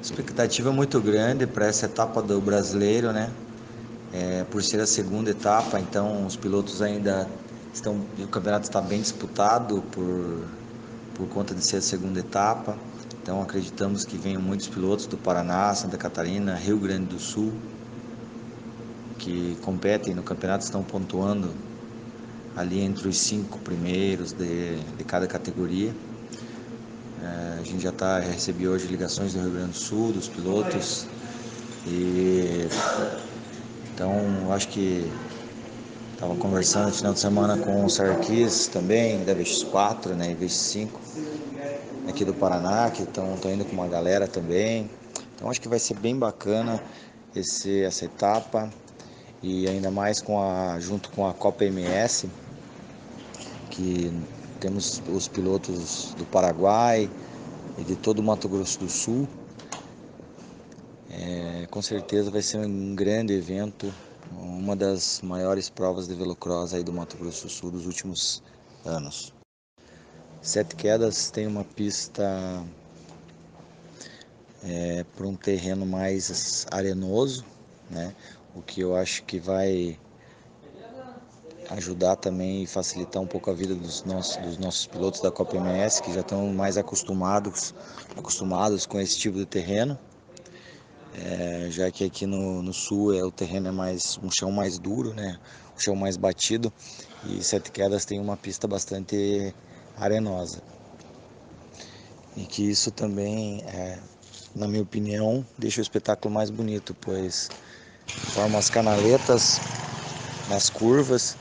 Expectativa muito grande para essa etapa do brasileiro, né? É, por ser a segunda etapa, então os pilotos ainda estão. O campeonato está bem disputado por, por conta de ser a segunda etapa. Então acreditamos que venham muitos pilotos do Paraná, Santa Catarina, Rio Grande do Sul, que competem no campeonato, estão pontuando ali entre os cinco primeiros de, de cada categoria. É, a gente já tá, recebeu hoje ligações do Rio Grande do Sul, dos pilotos. E então acho que estava conversando no final de semana com o Sarkis também, da VX4, né, e VX5 aqui do Paraná, que estão indo com uma galera também. Então acho que vai ser bem bacana esse, essa etapa e ainda mais com a, junto com a Copa MS, que temos os pilotos do Paraguai e de todo o Mato Grosso do Sul. É, com certeza vai ser um grande evento, uma das maiores provas de velocross aí do Mato Grosso do Sul dos últimos anos. Sete Quedas tem uma pista é, para um terreno mais arenoso, né? o que eu acho que vai ajudar também e facilitar um pouco a vida dos nossos, dos nossos pilotos da Copa MS, que já estão mais acostumados, acostumados com esse tipo de terreno. É, já que aqui no, no sul é, o terreno é mais um chão mais duro, né? um chão mais batido e Sete Quedas tem uma pista bastante arenosa. E que isso também, é, na minha opinião, deixa o espetáculo mais bonito, pois forma as canaletas nas curvas,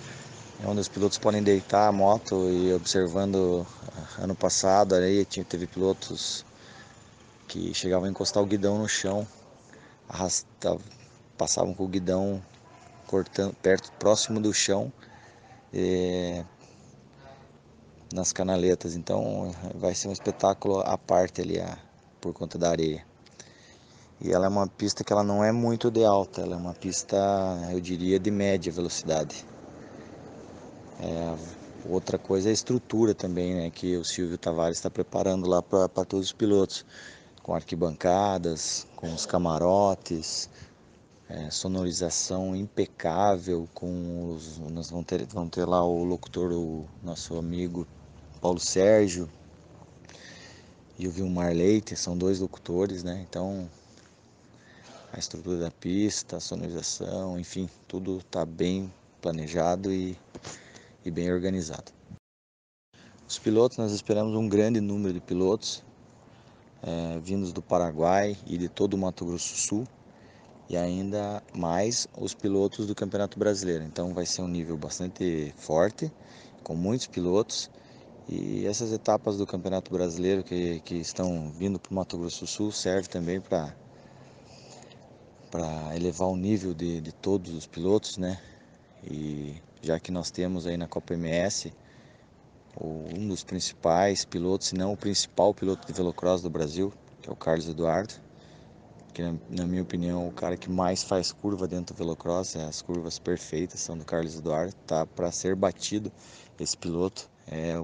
onde os pilotos podem deitar a moto e observando ah, ano passado aí teve pilotos que chegavam a encostar o guidão no chão, passavam com o guidão cortando perto, próximo do chão, nas canaletas. Então vai ser um espetáculo à parte ali a, por conta da areia. E ela é uma pista que ela não é muito de alta, ela é uma pista, eu diria, de média velocidade. É, outra coisa é a estrutura também, né, que o Silvio Tavares está preparando lá para todos os pilotos, com arquibancadas, com os camarotes, é, sonorização impecável, com os, nós vamos ter, vamos ter lá o locutor, o nosso amigo Paulo Sérgio e o Vilmar Leite, são dois locutores, né? Então a estrutura da pista, a sonorização, enfim, tudo está bem planejado e, e bem organizado. Os pilotos, nós esperamos um grande número de pilotos é, vindos do Paraguai e de todo o Mato Grosso do Sul e ainda mais os pilotos do Campeonato Brasileiro. Então vai ser um nível bastante forte, com muitos pilotos e essas etapas do Campeonato Brasileiro que, que estão vindo para o Mato Grosso do Sul servem também para para elevar o nível de, de todos os pilotos, né? E já que nós temos aí na Copa MS um dos principais pilotos, se não o principal piloto de velocross do Brasil, que é o Carlos Eduardo, que na, na minha opinião o cara que mais faz curva dentro do velocross, é, as curvas perfeitas são do Carlos Eduardo, tá para ser batido esse piloto. É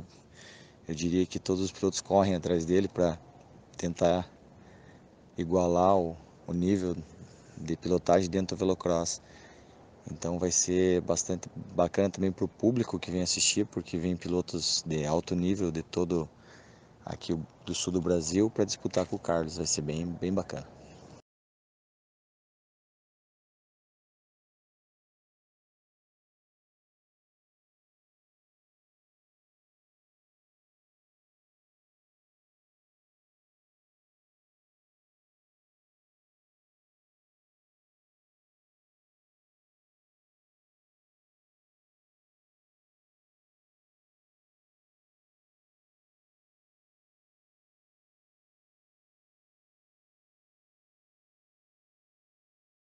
eu diria que todos os pilotos correm atrás dele para tentar igualar o, o, nível de pilotagem dentro do velocross. Então vai ser bastante bacana também para o público que vem assistir, porque vem pilotos de alto nível de todo aqui do sul do Brasil para disputar com o Carlos. Vai ser bem, bem bacana.